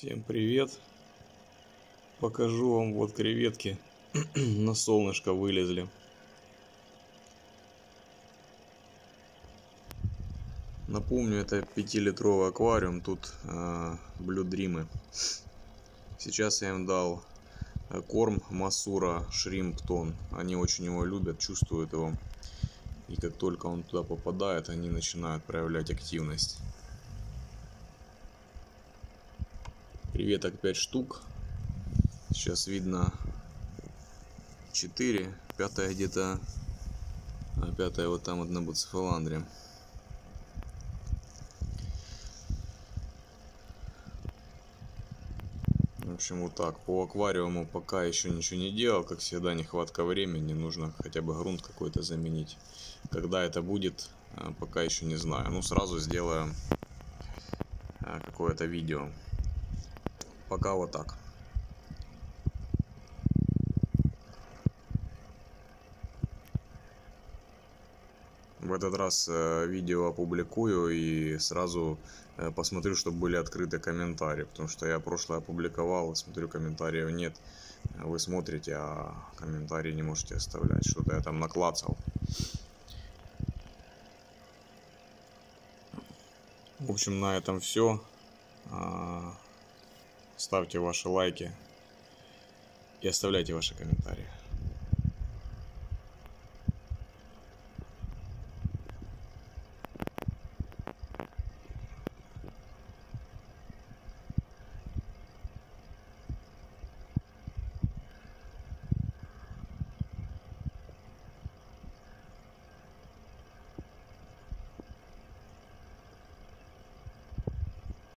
Всем привет! Покажу вам вот креветки на солнышко вылезли. Напомню, это 5-литровый аквариум, тут э, блюдримы. Сейчас я им дал э, корм Масура Шримптон. Они очень его любят, чувствуют его. И как только он туда попадает, они начинают проявлять активность. Креветок 5 штук. Сейчас видно 4. Пятая где-то. А пятая вот там вот на буцефаландре. В общем, вот так. По аквариуму пока еще ничего не делал. Как всегда, нехватка времени. Нужно хотя бы грунт какой-то заменить. Когда это будет, а, пока еще не знаю. Ну, сразу сделаю а, какое-то видео пока вот так. В этот раз э, видео опубликую и сразу э, посмотрю, чтобы были открыты комментарии, потому что я прошлое опубликовал, смотрю комментариев нет. Вы смотрите, а комментарии не можете оставлять, что-то я там наклацал. В общем, на этом все. Ставьте ваши лайки и оставляйте ваши комментарии.